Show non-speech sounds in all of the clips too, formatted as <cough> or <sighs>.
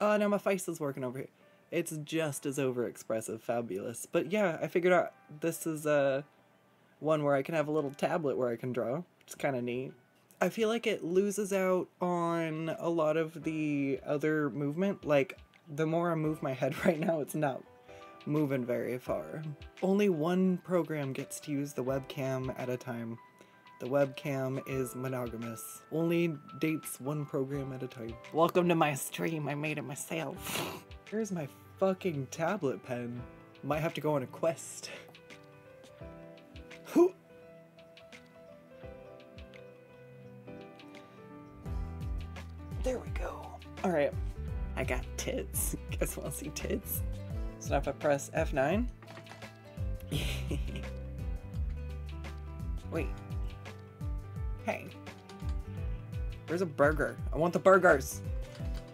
Oh, no, my face is working over here. It's just as overexpressive, fabulous. But yeah, I figured out this is a one where I can have a little tablet where I can draw. It's kind of neat. I feel like it loses out on a lot of the other movement. Like, the more I move my head <laughs> right now, it's not moving very far. Only one program gets to use the webcam at a time. The webcam is monogamous. Only dates one program at a time. Welcome to my stream, I made it myself. <laughs> Here's my fucking tablet pen. Might have to go on a quest. Who? There we go. Alright. I got tits. <laughs> Guys wanna see tits? So now if I press F9. <laughs> Wait. Where's a burger? I want the burgers.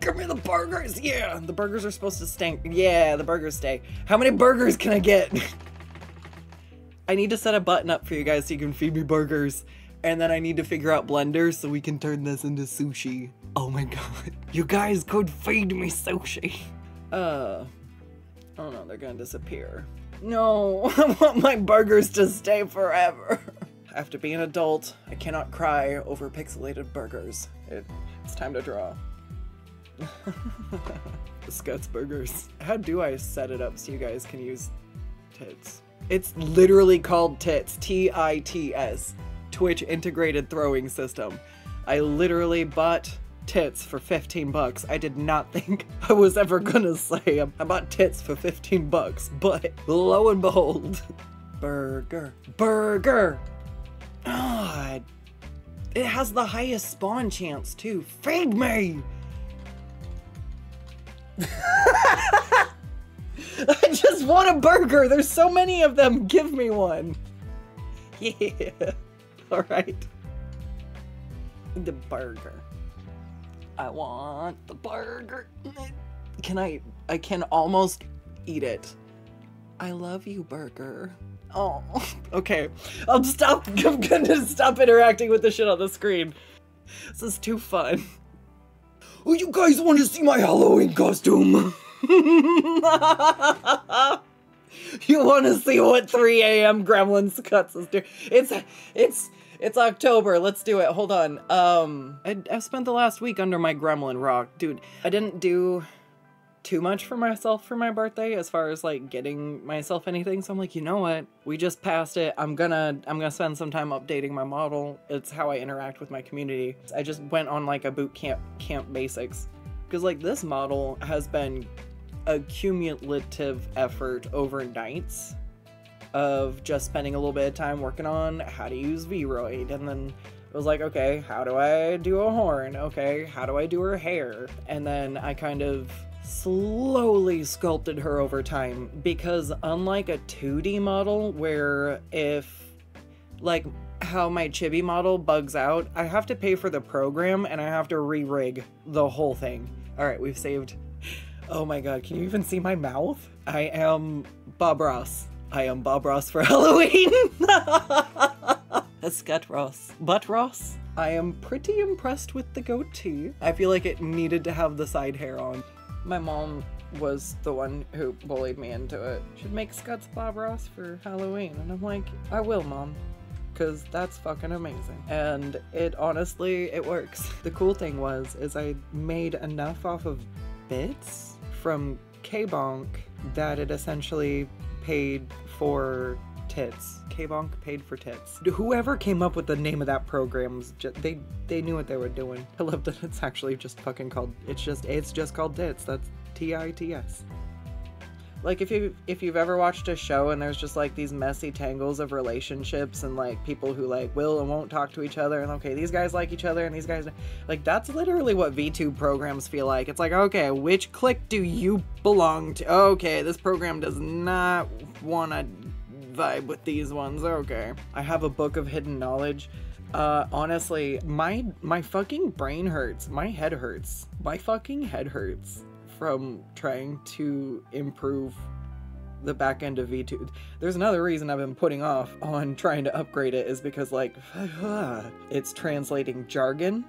Give me the burgers! Yeah! The burgers are supposed to stink. Yeah, the burgers stay. How many burgers can I get? <laughs> I need to set a button up for you guys so you can feed me burgers. And then I need to figure out blenders so we can turn this into sushi. Oh my god. <laughs> You guys could feed me sushi. Uh. Oh no, they're gonna disappear. No, <laughs> I want my burgers to stay forever. I have to be an adult. I cannot cry over pixelated burgers. It, it's time to draw. <laughs> Skuttz burgers. How do I set it up so you guys can use tits? It's literally called tits. T-I-T-S. Twitch integrated throwing system. I literally bought tits for 15 bucks. I did not <laughs> think I was ever gonna say um, I bought tits for 15 bucks, but lo and behold, <laughs> burger, burger. God, it has the highest spawn chance too. Feed me. <laughs> I just want a burger. There's so many of them. Give me one. <laughs> Yeah. All right. The burger. I want the burger. Can I? I can almost eat it. I love you, burger. Oh, <laughs> okay. I'll stop. <laughs> I'm gonna stop interacting with the shit on the screen. This is too fun. Oh, you guys want to see my Halloween costume? <laughs> you want to see what 3 a.m. Gremlin Skuttz is doing? It's it's it's October. Let's do it. Hold on. Um, I, I spent the last week under my Gremlin rock, dude. I didn't do too much for myself for my birthday as far as like getting myself anything. So i'm like you know what? We just passed it. I'm gonna i'm gonna spend some time updating my model. It's how i interact with my community. I just went on like a boot camp camp basics. Because like this model has been a cumulative effort over nights of just spending a little bit of time working on how to use VRoid. And then it was like okay how do i do a horn? Okay how do i do her hair? And then i kind of slowly sculpted her over time because unlike a 2D model where if like how my chibi model bugs out, I have to pay for the program and I have to re-rig the whole thing. All right, we've saved. Oh my god, can you even see my mouth? I am Bob Ross. I am Bob Ross for <laughs> Halloween. <laughs> Skuttz Ross. Butt Ross? I am pretty impressed with the goatee. I feel like it needed to have the side hair on. My mom was the one who bullied me into it. Should make Skuttz Bob Ross for Halloween. And I'm like, I will, mom. Cause that's fucking amazing. And it honestly, it works. The cool thing was, is I made enough off of bits from K-Bonk that it essentially paid for tits. K-Bonk paid for tits. Whoever came up with the name of that program, was just, they they knew what they were doing. I love that it's actually just fucking called. It's just it's just called tits. That's T I T S. Like if you if you've ever watched a show and there's just like these messy tangles of relationships and like people who like will and won't talk to each other and okay these guys like each other and these guys like that's literally what VTube programs feel like. It's like okay which clique do you belong to? Okay this program does not want to vibe with these ones. Okay. I have a book of hidden knowledge. Uh, honestly, my my fucking brain hurts. My head hurts. My fucking head hurts from trying to improve the back end of V2. There's another reason I've been putting off on <laughs> trying to upgrade it is because like <sighs> it's translating jargon.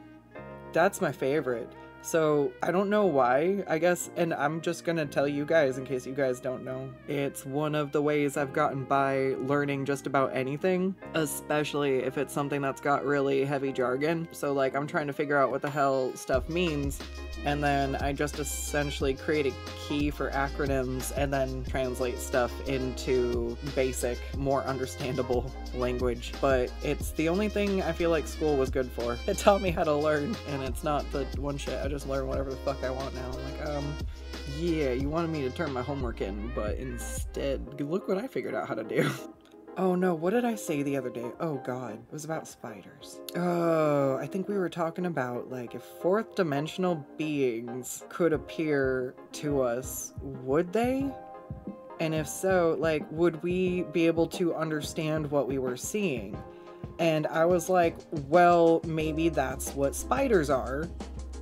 That's my favorite. So I don't know why, I guess, and I'm just gonna tell you guys in case you guys don't know. It's one of the ways I've gotten by learning just about anything, especially if it's something that's got really heavy jargon. So, like, I'm trying to figure out what the hell stuff means, and then I just essentially create a key for acronyms and then translate stuff into basic, more understandable language. But it's the only thing I feel like school was good for. It taught me how to learn, and it's not the one shit I just learn whatever the fuck I want now. I'm like, um, yeah, you wanted me to turn my homework in, but instead, look what I figured out how to do. <laughs> Oh no, what did I say the other day? Oh god, it was about spiders. Oh, I think we were talking about like if fourth dimensional beings could appear to us, would they? And if so, like, would we be able to understand what we were seeing? And I was like, well, maybe that's what spiders are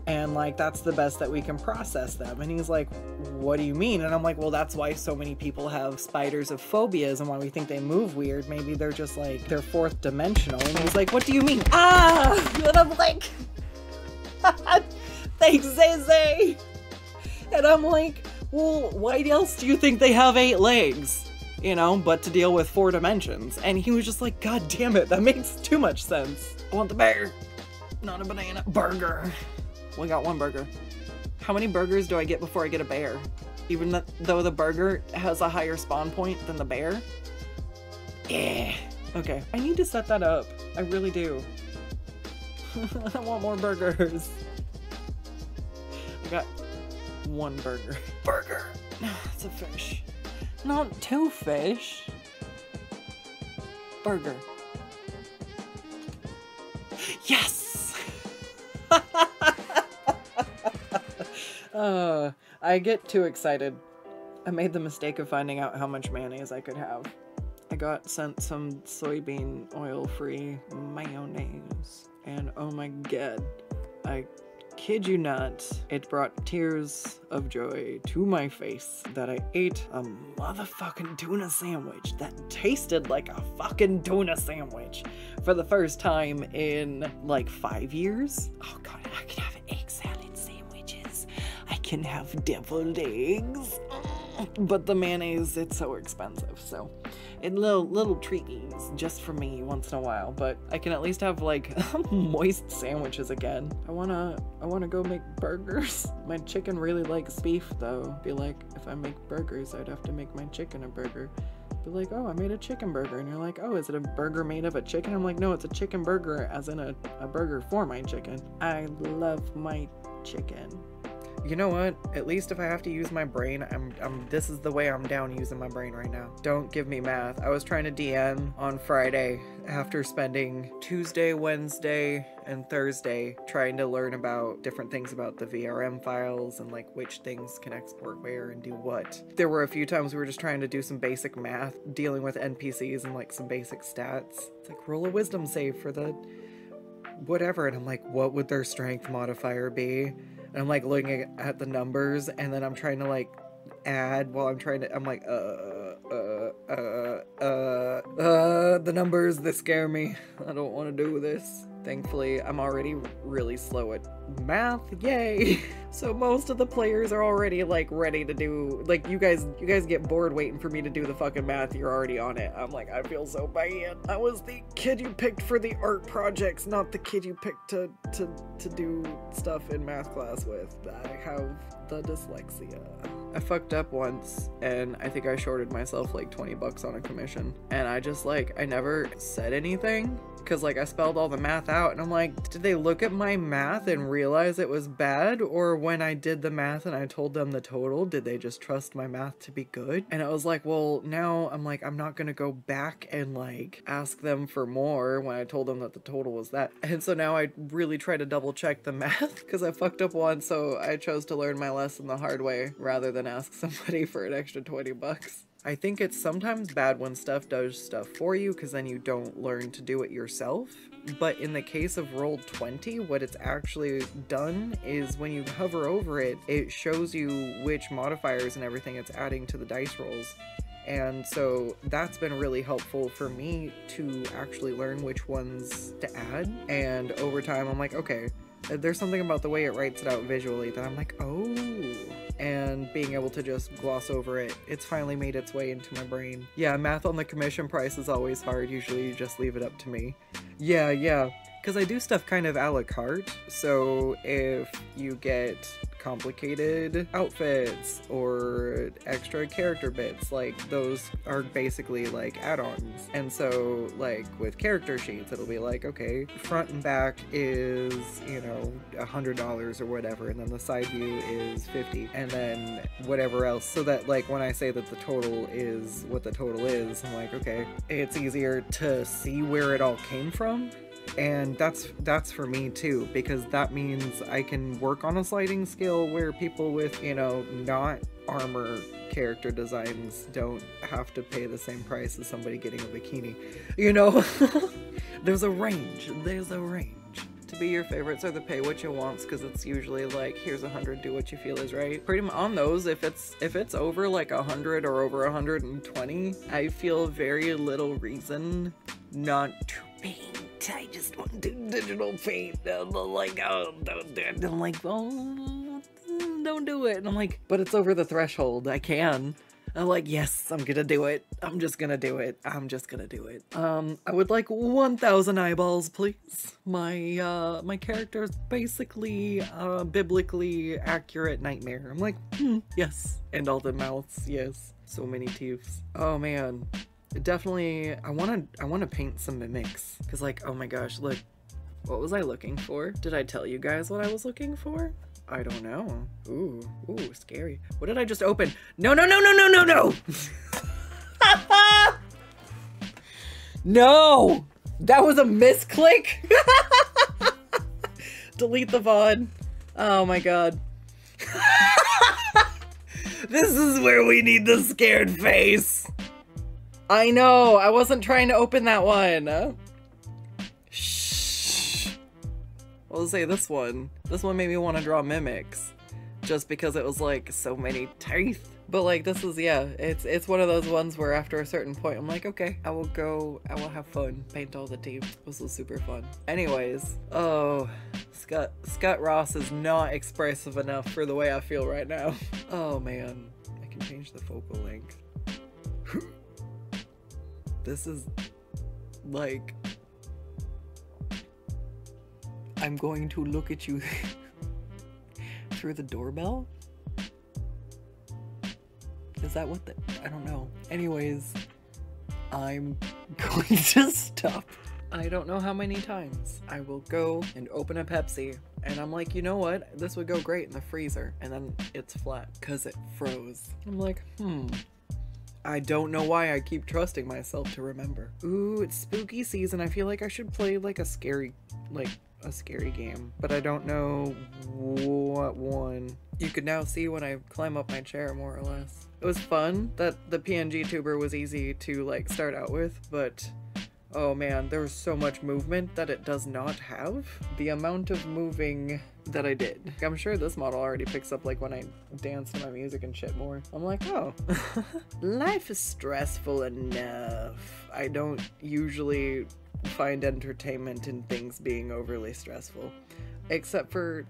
and like that's the best that we can process them. And he's like what do you mean? And i'm like well that's why so many people have spiders of phobias and why we think they move weird. Maybe they're just like they're fourth dimensional. And he's like what do you mean? Ah! <laughs> And i'm like <laughs> thanks zay and i'm like well why else do you think they have eight legs? You know but to deal with four dimensions. And he was just like god damn it that makes too much sense. I want the bear not a banana. Burger we got one burger. How many burgers do I get before I get a bear? Even though the burger has a higher spawn point than the bear? Yeah. Okay, I need to set that up. I really do. <laughs> I want more burgers. I got one burger. Burger! No, <sighs> It's a fish. Not two fish. Burger. Yes! <laughs> Uh, I get too excited. I made the mistake of finding out how much mayonnaise I could have. I got sent some soybean oil free mayonnaise. And oh my god, I kid you not, it brought tears of joy to my face that I ate a motherfucking tuna sandwich that tasted like a fucking tuna sandwich for the first time in like five years. Oh god, I can can have deviled eggs. Mm, but the mayonnaise, it's so expensive, so it little little treaties just for me once in a while. But I can at least have like <laughs> moist sandwiches again. I wanna I wanna go make burgers. <laughs> My chicken really likes beef though. Be like if I make burgers, I'd have to make my chicken a burger be like, oh, I made a chicken burger. And you're like, oh, is it a burger made of a chicken? I'm like, no, it's a chicken burger, as in a, a burger for my chicken. I love my chicken you know what? At least if I have to use my brain, I'm, I'm, this is the way I'm down using my brain right now. Don't give me math. I was trying to DM on Friday after spending Tuesday, Wednesday, and Thursday trying to learn about different things about the VRM files and like which things can export where and do what. There were a few times we were just trying to do some basic math, dealing with NPCs and like some basic stats. It's like roll a wisdom save for the whatever. And I'm like, what would their strength modifier be? And I'm like looking at the numbers and then I'm trying to like add while I'm trying to I'm like uh uh uh uh uh the numbers that scare me. I don't want to do this. Thankfully, I'm already really slow at math. Yay! <laughs> so most of the players are already like ready to do like you guys you guys get bored waiting for me to do the fucking math. You're already on it. I'm like I feel so bad. I was the kid you picked for the art projects, not the kid you picked to to to do stuff in math class with. I have the dyslexia. I fucked up once and I think I shorted myself like 20 bucks on a commission. And I just like, I never said anything because like I spelled all the math out and I'm like, did they look at my math and realize it was bad? Or when I did the math and I told them the total, did they just trust my math to be good? And I was like, well, now I'm like, I'm not gonna go back and like ask them for more when I told them that the total was that. And so now I really try to double check the math because I fucked up once, so I chose to learn my lesson the hard way rather than ask <laughs> somebody for an extra 20 bucks. I think it's sometimes bad when stuff does stuff for you because then you don't learn to do it yourself. But in the case of Roll20, what it's actually done is when you hover over it, it shows you which modifiers and everything it's adding to the dice rolls. And so that's been really helpful for me to actually learn which ones to add. And over time, I'm like, okay, There's something about the way it writes it out visually that I'm like, oh. And being able to just gloss over it, it's finally made its way into my brain. Yeah, math on the commission price is always hard. Usually you just leave it up to me. Yeah, yeah. Because I do stuff kind of a la carte. So if you get complicated outfits or extra character bits, like those are basically like add-ons. And so like with character sheets, it'll be like, okay, front and back is, you know, a hundred dollars or whatever, and then the side view is 50 and then whatever else. So that like when I say that the total is what the total is, I'm like, okay, it's easier to see where it all came from and that's that's for me too because that means I can work on a sliding scale where people with you know not armor character designs don't have to pay the same price as somebody getting a bikini. You know <laughs> there's a range there's a range. To be your favorites are the pay what you wants because it's usually like here's a hundred do what you feel is right. Pretty much on those if it's if it's over like a hundred or over a hundred and twenty i feel very little reason not to paint i just want to do digital paint and I'm like oh don't do it i'm like oh don't do it and i'm like but it's over the threshold i can I'm like, yes, I'm gonna do it. I'm just gonna do it. I'm just gonna do it. Um, I would like 1,000 eyeballs, please. My, uh, my character is basically a biblically accurate nightmare. I'm like, hmm, yes. And all the mouths, yes. So many teeth. Oh man. Definitely, I wanna, I wanna paint some mimics. Cause like, oh my gosh, look. What was I looking for? Did I tell you guys what I was looking for? I don't know. Ooh, ooh, scary. What did I just open? No, no, no, no, no, no, no! <laughs> no! That was a misclick! <laughs> Delete the VOD. Oh my god. <laughs> this is where we need the scared face. I know, I wasn't trying to open that one. Shh. We'll say this one. This one made me want to draw mimics. Just because it was like so many teeth. But like this is yeah, it's it's one of those ones where after a certain point I'm like, okay, I will go I will have fun. Paint all the teeth. This was super fun. Anyways, oh Skuttz Skuttz Ross is not expressive enough for the way I feel right now. <laughs> Oh man. I can change the focal length. This is like I'm going to look at you <laughs> through the doorbell? Is that what the. I don't know. Anyways, I'm <laughs> going to stop. I don't know how many times I will go and open a Pepsi and I'm like, you know what? This would go great in the freezer. And then it's flat because it froze. I'm like, hmm. I don't know why I keep trusting myself to remember. Ooh, it's spooky season. I feel like I should play like a scary, like a scary game, but I don't know what one. You can now see when I climb up my chair, more or less. It was fun that the PNG tuber was easy to like start out with, but oh man, there was so much movement that it does not have. The amount of moving that I did. I'm sure this model already picks up like when I dance to my music and shit more. I'm like, oh, <laughs> life is stressful enough. I don't usually find entertainment in things being overly stressful, except for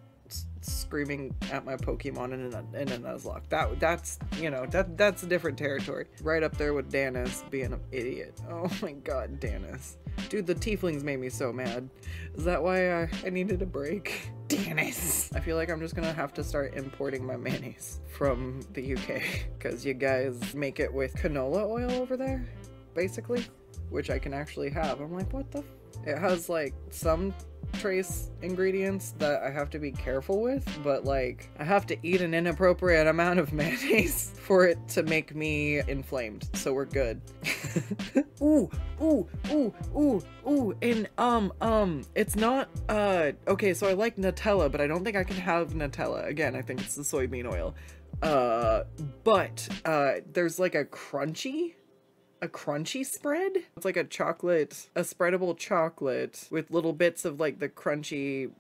screaming at my Pokemon in a, in a Nuzlocke. That that's you know that that's a different territory. Right up there with Danis being an idiot. <laughs> Oh my god, Danis. Dude, the tieflings made me so mad. Is that why I, I needed a break? <laughs> Danis. I feel like I'm just gonna have to start importing my mayonnaise from the UK because <laughs> you guys make it with canola oil over there, basically which I can actually have. I'm like, what the? It has like some trace ingredients that I have to be careful with, but like I have to eat an inappropriate amount of <laughs> mayonnaise for it to make me inflamed. So we're good. <laughs> ooh, ooh, ooh, ooh, ooh, and um, um, it's not uh okay. So I like Nutella, but I don't think I can have Nutella. Again, I think it's the soybean oil. Uh, but uh, there's like a crunchy a crunchy spread. It's like a chocolate, a spreadable chocolate with little bits of like the crunchy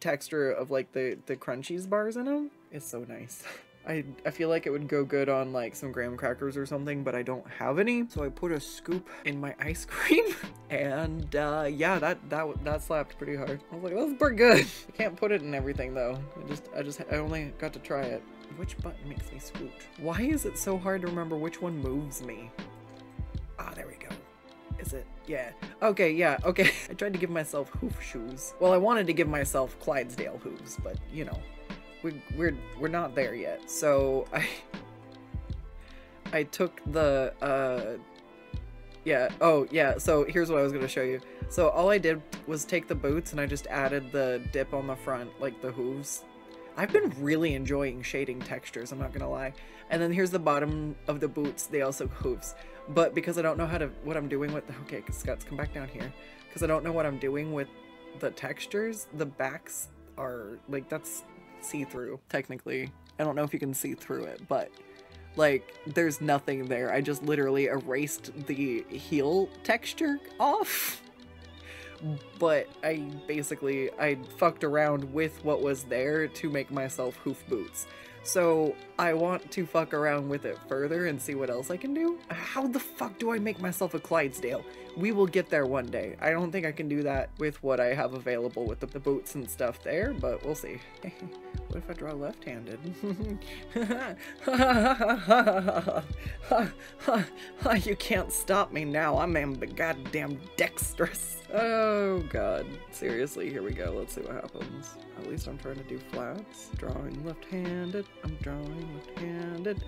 texture of like the, the crunchies bars in them. It's so nice. <laughs> I, I feel like it would go good on like some graham crackers or something, but I don't have any. So I put a scoop in my <laughs> ice cream and uh, yeah, that, that, that slapped pretty hard. I was like, that's pretty good. <laughs> I can't put it in everything though. I just, I just, I only got to try it. Which button makes me scoot? Why is it so hard to remember which one moves me? Is it? Yeah. Okay, yeah, okay. <laughs> I tried to give myself hoof shoes. Well, I wanted to give myself Clydesdale hooves, but you know, we, we're we're not there yet. So <laughs> I I took the uh yeah, oh yeah, so here's what I was gonna show you. So all I did was take the boots and I just added the dip on the front, like the hooves. I've been really enjoying shading textures, I'm not gonna lie. And then here's the bottom of the boots, they also hooves. But because I don't know how to, what I'm doing with, the, okay, Skuttz come back down here. Because I don't know what I'm doing with the textures, the backs are, like, that's see-through, technically. I don't know if you can see through it, but like there's nothing there. I just literally erased the heel texture off. But I basically, I fucked around with what was there to make myself hoof boots. So I want to fuck around with it further and see what else I can do. How the fuck do I make myself a Clydesdale? We will get there one day. I don't think I can do that with what I have available with the, the boots and stuff there, but we'll see. <laughs> what if I draw left-handed? <laughs> you can't stop me now. I'm the goddamn dexterous. Oh god. Seriously, here we go. Let's see what happens. At least I'm trying to do flats. Drawing left-handed. I'm drawing left-handed.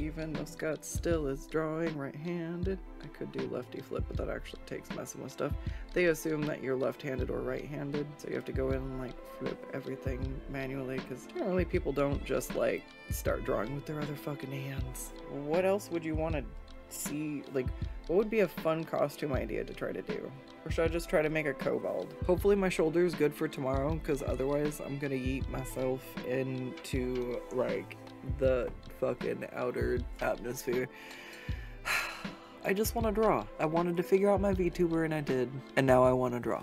Even though Skuttz still is drawing right-handed. I could do lefty flip, but that actually takes messing with stuff. They assume that you're left-handed or right-handed, so you have to go in and like flip everything manually, because generally people don't just like start drawing with their other fucking hands. What else would you want to see, like, what would be a fun costume idea to try to do? Or should I just try to make a kobold? Hopefully my shoulder is good for tomorrow, because otherwise I'm gonna yeet myself into, like, the fucking outer atmosphere. <sighs> I just want to draw. I wanted to figure out my VTuber and I did. And now I want to draw.